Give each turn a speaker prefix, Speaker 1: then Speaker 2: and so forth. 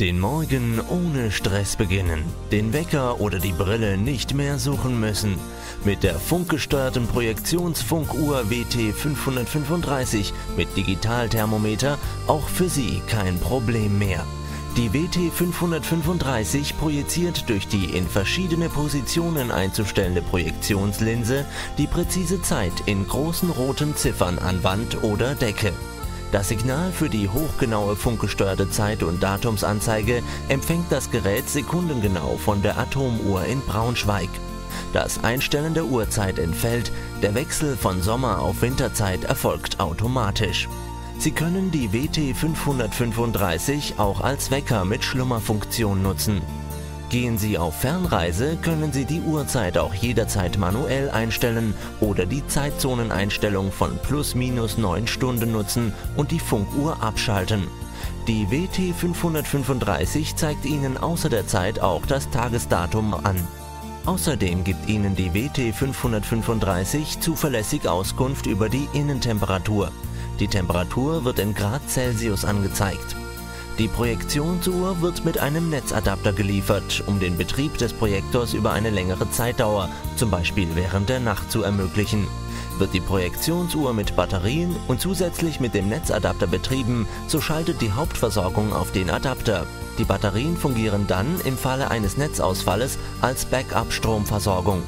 Speaker 1: Den Morgen ohne Stress beginnen, den Wecker oder die Brille nicht mehr suchen müssen. Mit der funkgesteuerten Projektionsfunkuhr WT535 mit Digitalthermometer auch für Sie kein Problem mehr. Die WT535 projiziert durch die in verschiedene Positionen einzustellende Projektionslinse die präzise Zeit in großen roten Ziffern an Wand oder Decke. Das Signal für die hochgenaue funkgesteuerte Zeit- und Datumsanzeige empfängt das Gerät sekundengenau von der Atomuhr in Braunschweig. Das Einstellen der Uhrzeit entfällt, der Wechsel von Sommer- auf Winterzeit erfolgt automatisch. Sie können die WT535 auch als Wecker mit Schlummerfunktion nutzen. Gehen Sie auf Fernreise, können Sie die Uhrzeit auch jederzeit manuell einstellen oder die Zeitzoneneinstellung von plus minus 9 Stunden nutzen und die Funkuhr abschalten. Die WT535 zeigt Ihnen außer der Zeit auch das Tagesdatum an. Außerdem gibt Ihnen die WT535 zuverlässig Auskunft über die Innentemperatur. Die Temperatur wird in Grad Celsius angezeigt. Die Projektionsuhr wird mit einem Netzadapter geliefert, um den Betrieb des Projektors über eine längere Zeitdauer, zum Beispiel während der Nacht, zu ermöglichen. Wird die Projektionsuhr mit Batterien und zusätzlich mit dem Netzadapter betrieben, so schaltet die Hauptversorgung auf den Adapter. Die Batterien fungieren dann im Falle eines Netzausfalles als Backup-Stromversorgung.